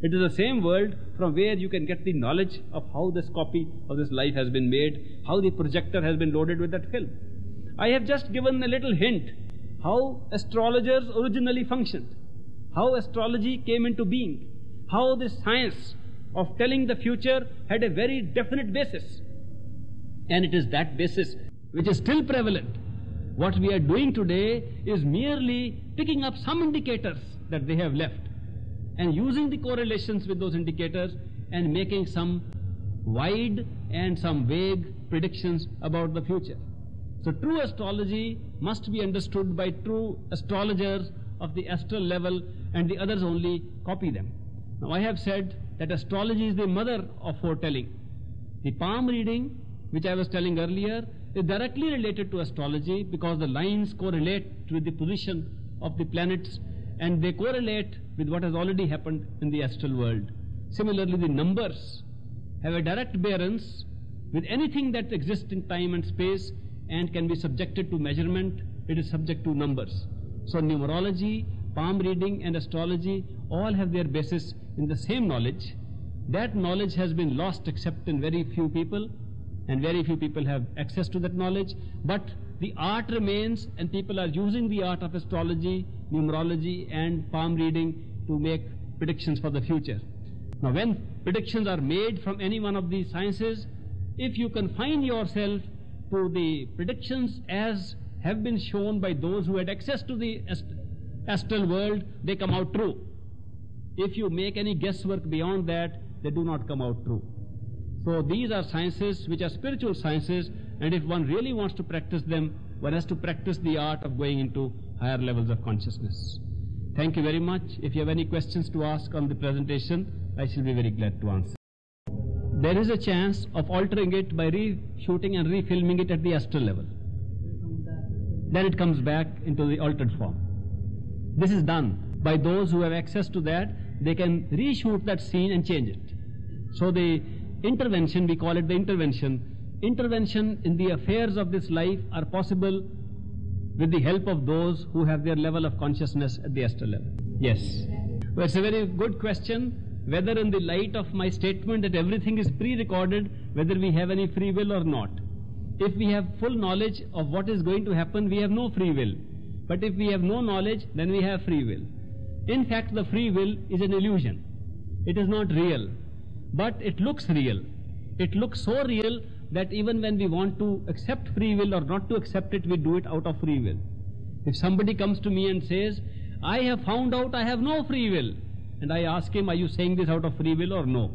It is the same world from where you can get the knowledge of how this copy of this life has been made, how the projector has been loaded with that film. I have just given a little hint how astrologers originally functioned, how astrology came into being, how the science of telling the future had a very definite basis. And it is that basis which is still prevalent. What we are doing today is merely picking up some indicators that they have left and using the correlations with those indicators and making some wide and some vague predictions about the future. So true astrology must be understood by true astrologers of the astral level and the others only copy them. Now I have said that astrology is the mother of foretelling. The palm reading, which I was telling earlier, is directly related to astrology because the lines correlate with the position of the planets and they correlate with what has already happened in the astral world. Similarly, the numbers have a direct bearance with anything that exists in time and space and can be subjected to measurement. It is subject to numbers. So, numerology, palm reading, and astrology all have their basis in the same knowledge. That knowledge has been lost except in very few people, and very few people have access to that knowledge. But the art remains, and people are using the art of astrology, numerology, and palm reading to make predictions for the future. Now, when predictions are made from any one of these sciences, if you confine yourself to the predictions as have been shown by those who had access to the astral world, they come out true. If you make any guesswork beyond that, they do not come out true. So these are sciences which are spiritual sciences, and if one really wants to practice them, one has to practice the art of going into higher levels of consciousness. Thank you very much. If you have any questions to ask on the presentation, I shall be very glad to answer. There is a chance of altering it by re-shooting and re-filming it at the astral level. Then it comes back into the altered form. This is done by those who have access to that. They can reshoot that scene and change it. So the intervention, we call it the intervention, intervention in the affairs of this life are possible with the help of those who have their level of consciousness at the astral level. Yes. Well, it's a very good question. Whether in the light of my statement that everything is pre-recorded, whether we have any free will or not. If we have full knowledge of what is going to happen, we have no free will. But if we have no knowledge, then we have free will. In fact, the free will is an illusion. It is not real. But it looks real. It looks so real that even when we want to accept free will or not to accept it, we do it out of free will. If somebody comes to me and says, I have found out I have no free will, and I ask him, Are you saying this out of free will or no?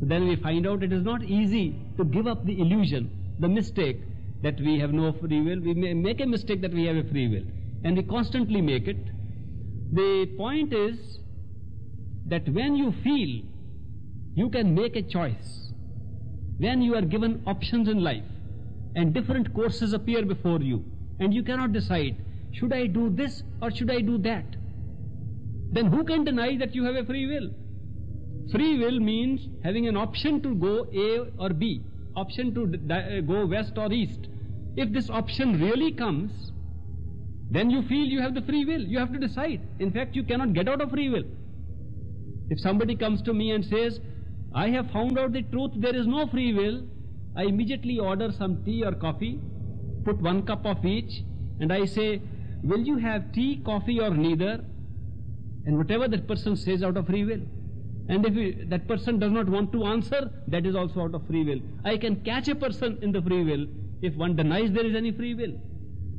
So then we find out it is not easy to give up the illusion, the mistake that we have no free will. We may make a mistake that we have a free will, and we constantly make it. The point is that when you feel you can make a choice, when you are given options in life and different courses appear before you, and you cannot decide, should I do this or should I do that? Then who can deny that you have a free will? Free will means having an option to go A or B, option to uh, go west or east. If this option really comes, then you feel you have the free will. You have to decide. In fact, you cannot get out of free will. If somebody comes to me and says, I have found out the truth, there is no free will, I immediately order some tea or coffee, put one cup of each, and I say, Will you have tea, coffee, or neither? And whatever that person says out of free will. And if that person does not want to answer, that is also out of free will. I can catch a person in the free will if one denies there is any free will.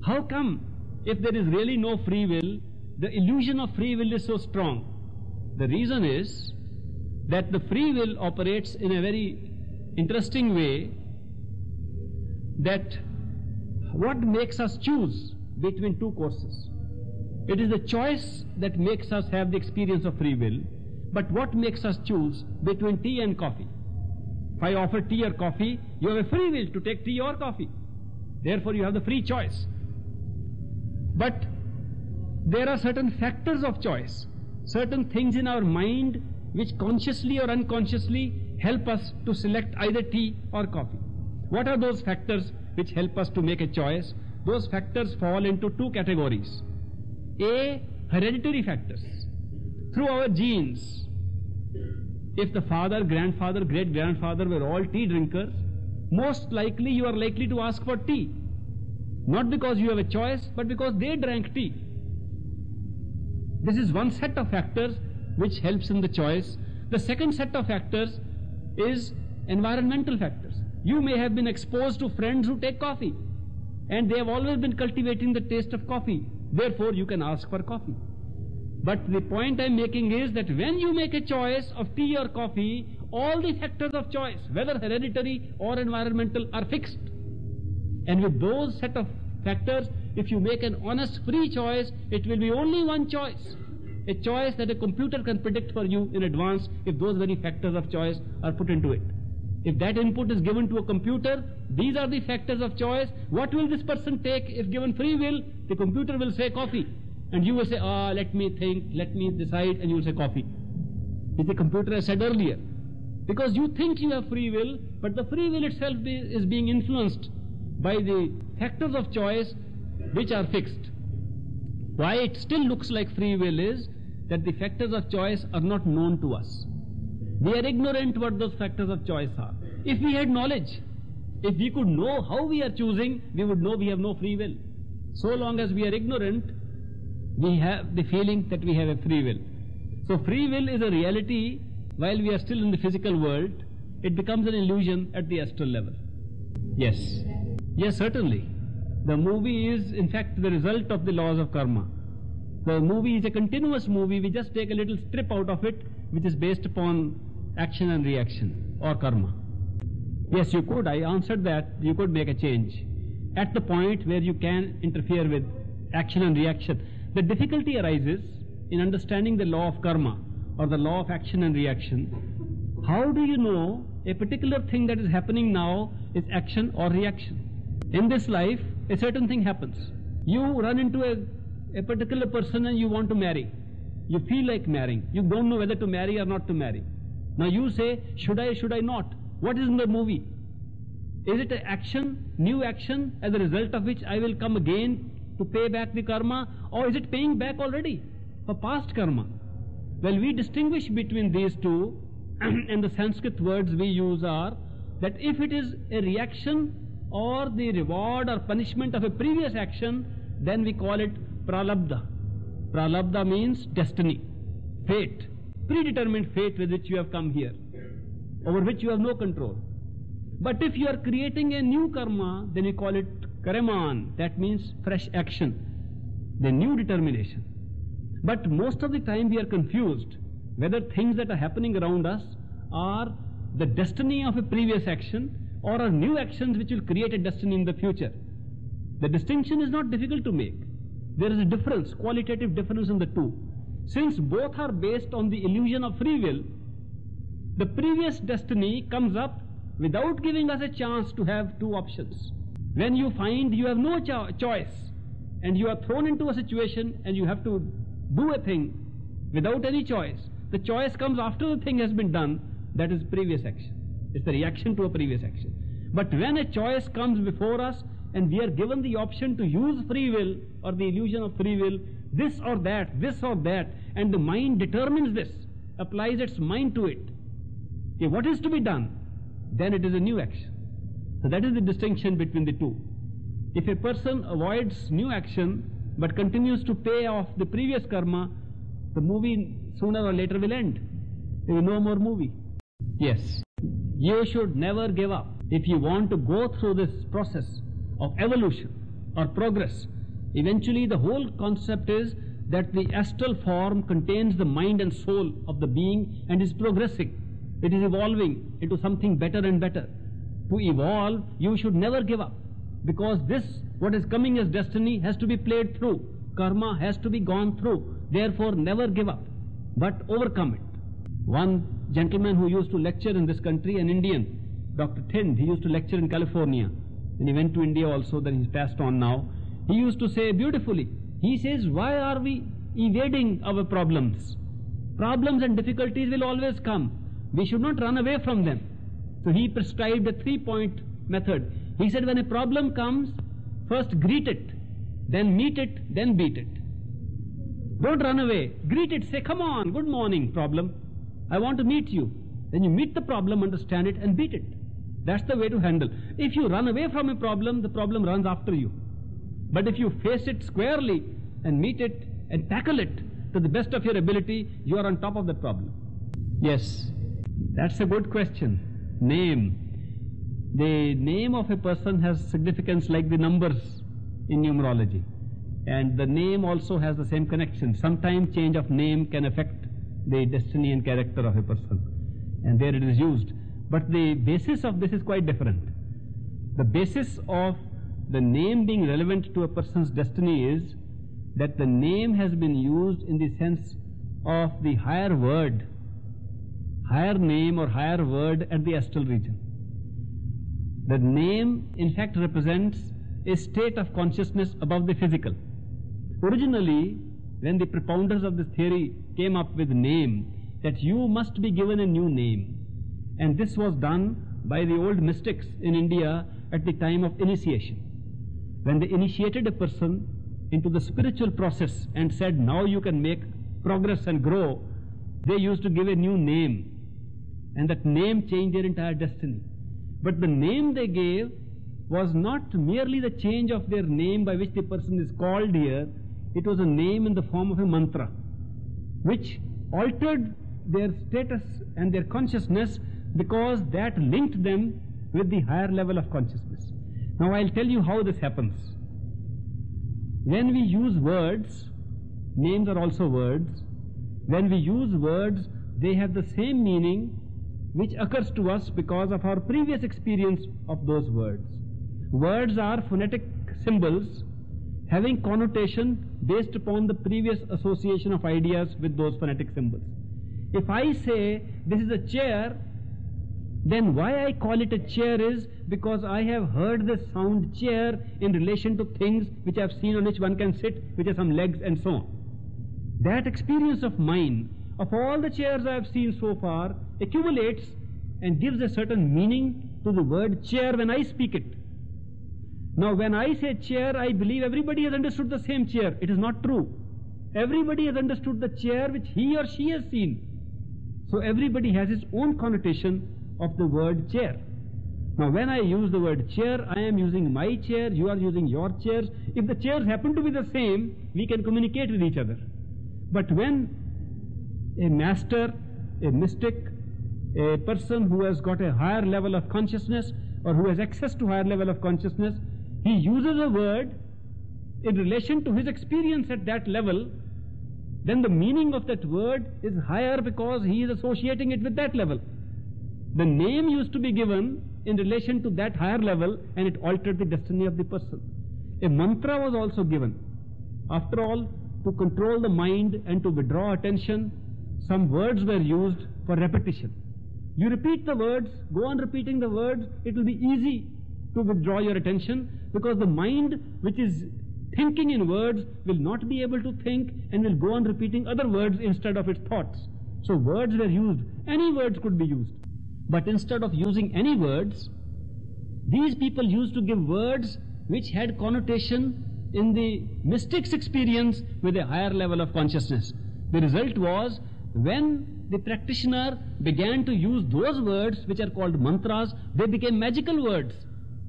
How come, if there is really no free will, the illusion of free will is so strong? The reason is that the free will operates in a very interesting way that what makes us choose between two courses? It is the choice that makes us have the experience of free will, but what makes us choose between tea and coffee? If I offer tea or coffee, you have a free will to take tea or coffee. Therefore, you have the free choice. But there are certain factors of choice, certain things in our mind which consciously or unconsciously help us to select either tea or coffee. What are those factors which help us to make a choice? Those factors fall into two categories. A, hereditary factors. Through our genes, if the father, grandfather, great grandfather were all tea drinkers, most likely you are likely to ask for tea. Not because you have a choice, but because they drank tea. This is one set of factors which helps in the choice. The second set of factors is environmental factors. You may have been exposed to friends who take coffee and they have always been cultivating the taste of coffee. Therefore, you can ask for coffee. But the point I'm making is that when you make a choice of tea or coffee, all the factors of choice, whether hereditary or environmental, are fixed. And with those set of factors, if you make an honest free choice, it will be only one choice. A choice that a computer can predict for you in advance if those very factors of choice are put into it. If that input is given to a computer, these are the factors of choice. What will this person take if given free will? The computer will say coffee. And you will say, ah, let me think, let me decide, and you will say coffee. Which the computer has said earlier. Because you think you have free will, but the free will itself be, is being influenced by the factors of choice which are fixed. Why it still looks like free will is that the factors of choice are not known to us. We are ignorant what those factors of choice are. If we had knowledge, if we could know how we are choosing, we would know we have no free will. So long as we are ignorant, we have the feeling that we have a free will. So free will is a reality while we are still in the physical world. It becomes an illusion at the astral level. Yes. Yes, certainly. The movie is in fact the result of the laws of karma. The movie is a continuous movie. We just take a little strip out of it which is based upon action and reaction or karma. Yes, you could. I answered that. You could make a change. At the point where you can interfere with action and reaction. The difficulty arises in understanding the law of karma or the law of action and reaction. How do you know a particular thing that is happening now is action or reaction? In this life, a certain thing happens. You run into a, a particular person and you want to marry. You feel like marrying. You don't know whether to marry or not to marry. Now you say, should I, should I not? What is in the movie? Is it an action, new action, as a result of which I will come again to pay back the karma, or is it paying back already for past karma? Well, we distinguish between these two, and the Sanskrit words we use are that if it is a reaction or the reward or punishment of a previous action, then we call it pralabdha. Pralabdha means destiny, fate, predetermined fate with which you have come here, over which you have no control. But if you are creating a new karma, then we call it kriyaman. That means fresh action, the new determination. But most of the time we are confused whether things that are happening around us are the destiny of a previous action or are new actions which will create a destiny in the future. The distinction is not difficult to make. There is a difference, qualitative difference in the two. Since both are based on the illusion of free will, the previous destiny comes up without giving us a chance to have two options. When you find you have no cho- choice and you are thrown into a situation and you have to do a thing without any choice, the choice comes after the thing has been done, that is previous action. It's the reaction to a previous action. But when a choice comes before us and we are given the option to use free will or the illusion of free will, this or that, this or that, and the mind determines this, applies its mind to it. Okay, what is to be done? Then it is a new action. So that is the distinction between the two. If a person avoids new action but continues to pay off the previous karma, the movie sooner or later will end. There will be no more movie. Yes. You should never give up. If you want to go through this process of evolution or progress, eventually the whole concept is that the astral form contains the mind and soul of the being and is progressing. It is evolving into something better and better. To evolve, you should never give up. Because this, what is coming as destiny, has to be played through. Karma has to be gone through. Therefore, never give up, but overcome it. One gentleman who used to lecture in this country, an Indian, Dr. Thind, he used to lecture in California. And he went to India also, then he's passed on now. He used to say beautifully, he says, why are we evading our problems? Problems and difficulties will always come. We should not run away from them. So he prescribed a three-point method. He said, when a problem comes, first greet it, then meet it, then beat it. Don't run away. Greet it. Say, come on, good morning, problem. I want to meet you. Then you meet the problem, understand it, and beat it. That's the way to handle. If you run away from a problem, the problem runs after you. But if you face it squarely and meet it and tackle it to the best of your ability, you are on top of the problem. Yes, that's a good question. Name. The name of a person has significance like the numbers in numerology. And the name also has the same connection. Sometimes change of name can affect the destiny and character of a person. And there it is used. But the basis of this is quite different. The basis of the name being relevant to a person's destiny is that the name has been used in the sense of the higher word, higher name or higher word at the astral region. The name, in fact, represents a state of consciousness above the physical. Originally, when the propounders of this theory came up with the name, that you must be given a new name. And this was done by the old mystics in India at the time of initiation. When they initiated a person into the spiritual process and said, now you can make progress and grow, they used to give a new name. And that name changed their entire destiny. But the name they gave was not merely the change of their name by which the person is called here, it was a name in the form of a mantra, which altered their status and their consciousness because that linked them with the higher level of consciousness. Now I'll tell you how this happens. When we use words, names are also words, when we use words, they have the same meaning which occurs to us because of our previous experience of those words. Words are phonetic symbols having connotation based upon the previous association of ideas with those phonetic symbols. If I say this is a chair, then why I call it a chair is because I have heard the sound chair in relation to things which I have seen on which one can sit, which are some legs and so on. That experience of mine, of all the chairs I have seen so far, accumulates and gives a certain meaning to the word chair when I speak it. Now, when I say chair, I believe everybody has understood the same chair. It is not true. Everybody has understood the chair which he or she has seen. So, everybody has his own connotation of the word chair. Now, when I use the word chair, I am using my chair, you are using your chairs. If the chairs happen to be the same, we can communicate with each other. But when a master, a mystic, a person who has got a higher level of consciousness or who has access to higher level of consciousness, he uses a word in relation to his experience at that level, then the meaning of that word is higher because he is associating it with that level. The name used to be given in relation to that higher level and it altered the destiny of the person. A mantra was also given. After all, to control the mind and to withdraw attention, some words were used for repetition. You repeat the words, go on repeating the words, it will be easy to withdraw your attention because the mind which is thinking in words will not be able to think and will go on repeating other words instead of its thoughts. So words were used. Any words could be used. But instead of using any words, these people used to give words which had connotation in the mystic's experience with a higher level of consciousness. The result was when the practitioner began to use those words which are called mantras, they became magical words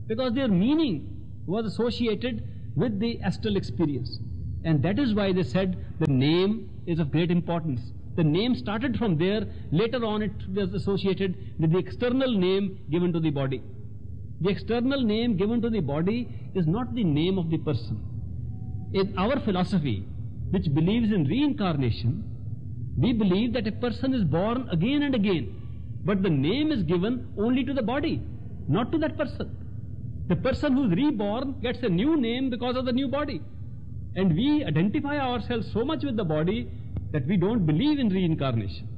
because their meaning was associated with the astral experience. And that is why they said the name is of great importance. The name started from there, later on it was associated with the external name given to the body. The external name given to the body is not the name of the person. In our philosophy, which believes in reincarnation, we believe that a person is born again and again, but the name is given only to the body, not to that person. The person who is reborn gets a new name because of the new body. And we identify ourselves so much with the body that we don't believe in reincarnation.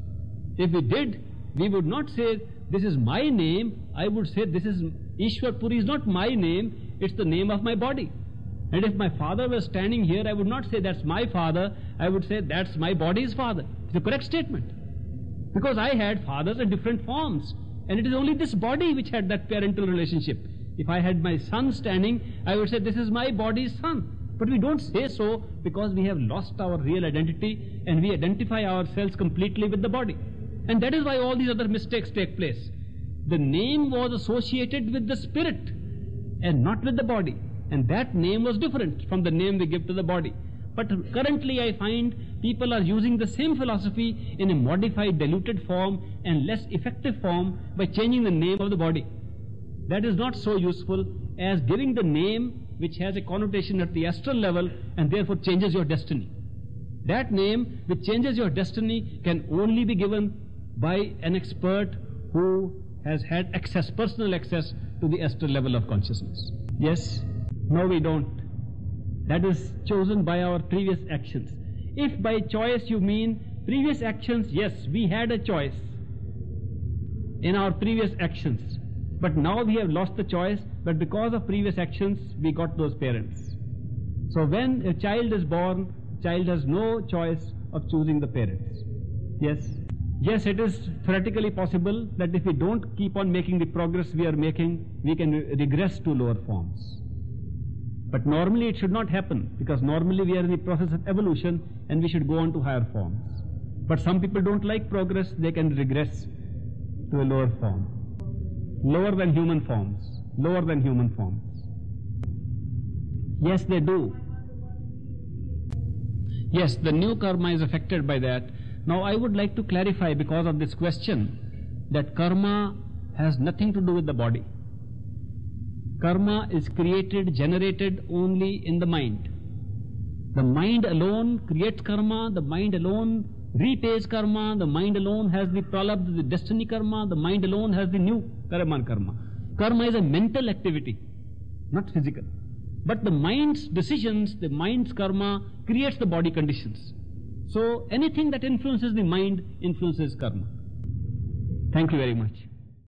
If we did, we would not say, this is my name, I would say, this is Ishwar Puri is not my name, it's the name of my body. And if my father was standing here, I would not say that's my father, I would say that's my body's father. It's a correct statement. Because I had fathers in different forms. And it is only this body which had that parental relationship. If I had my son standing, I would say this is my body's son. But we don't say so because we have lost our real identity and we identify ourselves completely with the body. And that is why all these other mistakes take place. The name was associated with the spirit and not with the body. And that name was different from the name we give to the body. But currently I find people are using the same philosophy in a modified, diluted form and less effective form by changing the name of the body. That is not so useful as giving the name which has a connotation at the astral level and therefore changes your destiny. That name which changes your destiny can only be given by an expert who has had access, personal access to the astral level of consciousness. Yes? No, we don't. That is chosen by our previous actions. If by choice you mean previous actions, yes, we had a choice in our previous actions. But now we have lost the choice, but because of previous actions, we got those parents. So when a child is born, child has no choice of choosing the parents. Yes? Yes, it is theoretically possible that if we don't keep on making the progress we are making, we can re- regress to lower forms. But normally it should not happen because normally we are in the process of evolution and we should go on to higher forms. But some people don't like progress, they can regress to a lower form. Lower than human forms. Lower than human forms. Yes, they do. Yes, the new karma is affected by that. Now I would like to clarify because of this question that karma has nothing to do with the body. Karma is created, generated only in the mind. The mind alone creates karma, the mind alone repays karma, the mind alone has the prarabdha, the destiny karma, the mind alone has the new karma karma. Karma is a mental activity, not physical. But the mind's decisions, the mind's karma creates the body conditions. So anything that influences the mind influences karma. Thank you very much.